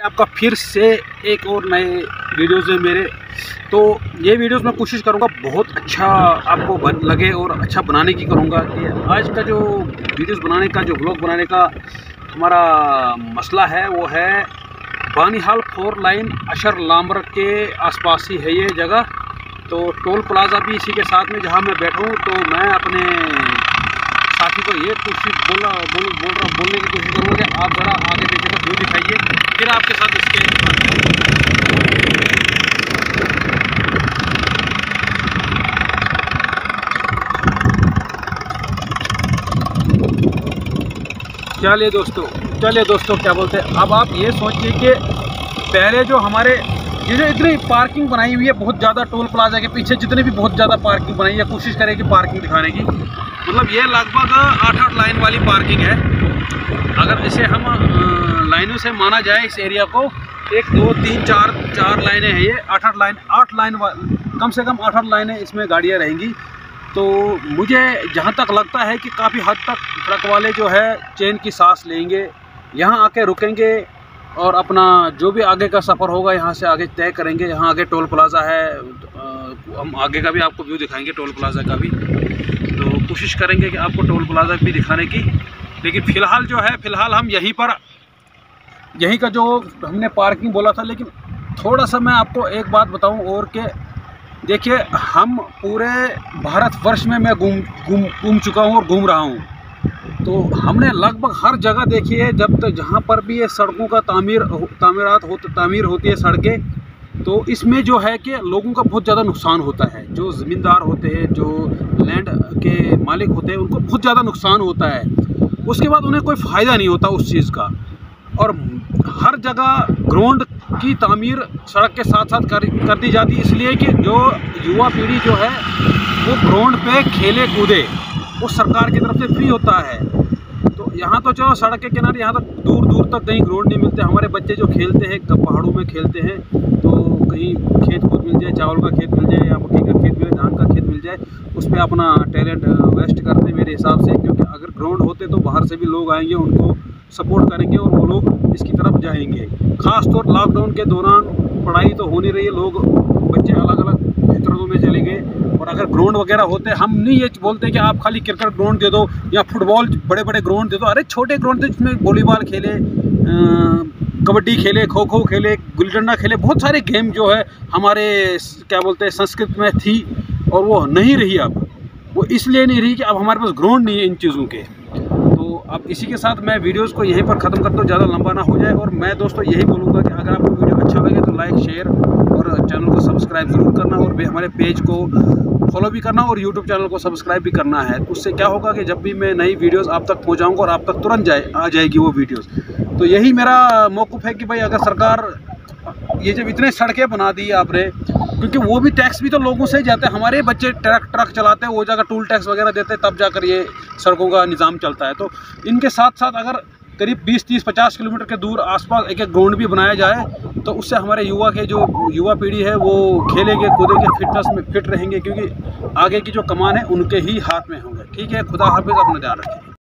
आपका फिर से एक और नए वीडियोस में मेरे। तो ये वीडियोस मैं कोशिश करूँगा बहुत अच्छा आपको बन, लगे और अच्छा बनाने की करूँगा कि आज का जो वीडियोस बनाने का, जो ब्लॉग बनाने का हमारा मसला है, वो है बानीहाल फोर लाइन अशर लामर के आसपास ही है ये जगह। तो टोल प्लाज़ा भी इसी के साथ में जहाँ मैं बैठा हूँ तो मैं अपने साथी को ये कोशिश बोला, बोल बोल रहा बोलने की कोशिश करूँगा कि आप ज़रा आगे दिखाइए। फिर आपके साथ इसके चलिए दोस्तों चलिए दोस्तों, क्या बोलते हैं? अब आप ये सोचिए कि पहले जो हमारे, ये जो इतनी पार्किंग बनाई हुई है, बहुत ज़्यादा टोल प्लाजा के पीछे जितने भी बहुत ज़्यादा पार्किंग बनाई है, कोशिश करेगी पार्किंग दिखाने की। मतलब ये लगभग आठ आठ लाइन वाली पार्किंग है। अगर इसे हम लाइनों से माना जाए इस एरिया को, एक, दो, तीन, चार चार लाइनें हैं ये, आठ आठ लाइन आठ लाइन कम से कम आठ आठ लाइनें इसमें गाड़ियाँ रहेंगी। तो मुझे जहाँ तक लगता है कि काफ़ी हद तक ट्रक वाले जो है, चेन की सांस लेंगे, यहाँ आके रुकेंगे, और अपना जो भी आगे का सफ़र होगा, यहाँ से आगे तय करेंगे। यहाँ आगे टोल प्लाज़ा है हम आगे का भी आपको व्यू दिखाएँगे, टोल प्लाज़ा का भी। तो कोशिश करेंगे कि आपको टोल प्लाज़ा भी दिखाने की। लेकिन फ़िलहाल जो है, फ़िलहाल हम यहीं पर, यहीं का जो हमने पार्किंग बोला था, लेकिन थोड़ा सा मैं आपको एक बात बताऊँ और कि, देखिए, हम पूरे भारतवर्ष में मैं घूम घूम घूम चुका हूँ और घूम रहा हूँ। तो हमने लगभग हर जगह देखी है, जब तक जहाँ पर भी ये सड़कों का तामीर तामीरात हो तामीर होती है सड़कें तो इसमें जो है कि लोगों का बहुत ज़्यादा नुकसान होता है। जो ज़मींदार होते हैं, जो लैंड के मालिक होते हैं, उनको बहुत ज़्यादा नुकसान होता है। उसके बाद उन्हें कोई फ़ायदा नहीं होता उस चीज़ का। और हर जगह ग्राउंड की तमीर सड़क के साथ साथ कर, कर दी जाती है इसलिए कि जो युवा पीढ़ी जो है वो ग्राउंड पे खेले कूदे वो सरकार की तरफ़ से फ्री होता है। तो यहाँ तो चलो सड़क के किनारे यहाँ तक दूर दूर तक कहीं ग्राउंड नहीं मिलते हमारे बच्चे जो खेलते हैं पहाड़ों में खेलते हैं तो कहीं खेत कूद मिल जाए चावल का खेत मिल जाए या मक्की का खेत मिल जाए धान का खेत मिल जाए उस पर अपना टैलेंट वेस्ट करते मेरे हिसाब से अगर ग्राउंड होते तो बाहर से भी लोग आएँगे, उनको सपोर्ट करेंगे और वो लोग इसकी तरफ़ जाएँगे। खासतौर लॉकडाउन के दौरान पढ़ाई तो हो नहीं रही है लोग बच्चे अलग अलग क्षेत्रों में चले गए। और अगर ग्राउंड वगैरह होते, हम नहीं ये बोलते कि आप खाली क्रिकेट ग्राउंड दे दो या फुटबॉल बड़े बड़े ग्राउंड दे दो। अरे छोटे ग्राउंड जिसमें वॉलीबॉल खेले कबड्डी खेले खो खो खेले गुल्ली डंडा खेले, बहुत सारे गेम जो है हमारे क्या बोलते हैं, संस्कृत में थी और वो नहीं रही अब। वो इसलिए नहीं रही कि अब हमारे पास ग्राउंड नहीं है इन चीज़ों के। तो अब इसी के साथ मैं वीडियोस को यहीं पर ख़त्म करता हूँ, ज़्यादा लंबा ना हो जाए। और मैं दोस्तों यही बोलूँगा कि अगर आपको वीडियो अच्छा लगे तो लाइक शेयर और चैनल को सब्सक्राइब ज़रूर करना और हमारे पेज को फॉलो भी करना और यूट्यूब चैनल को सब्सक्राइब भी करना है। उससे क्या होगा कि जब भी मैं नई वीडियोस आप तक पहुँचाऊँगा और आप तक तुरंत जाए, आ जाएगी वो वीडियोस तो यही मेरा मौक़ है कि भाई अगर सरकार ये जब इतने सड़कें बना दी आपने क्योंकि वो भी टैक्स भी तो लोगों से ही जाते हैं। हमारे बच्चे ट्रक ट्रक चलाते हैं, वो जगह टूल टैक्स वगैरह देते हैं, तब जाकर ये सड़कों का निज़ाम चलता है। तो इनके साथ साथ अगर करीब 20 30 50 किलोमीटर के दूर आसपास एक एक ग्राउंड भी बनाया जाए तो उससे हमारे युवा के जो युवा पीढ़ी है, वो खेलेंगे, कूदेंगे फिटनेस में फिट रहेंगे, क्योंकि आगे की जो कमान है, उनके ही हाथ में होंगे। ठीक है, खुदा हाफिज़, अपना ध्यान रखें।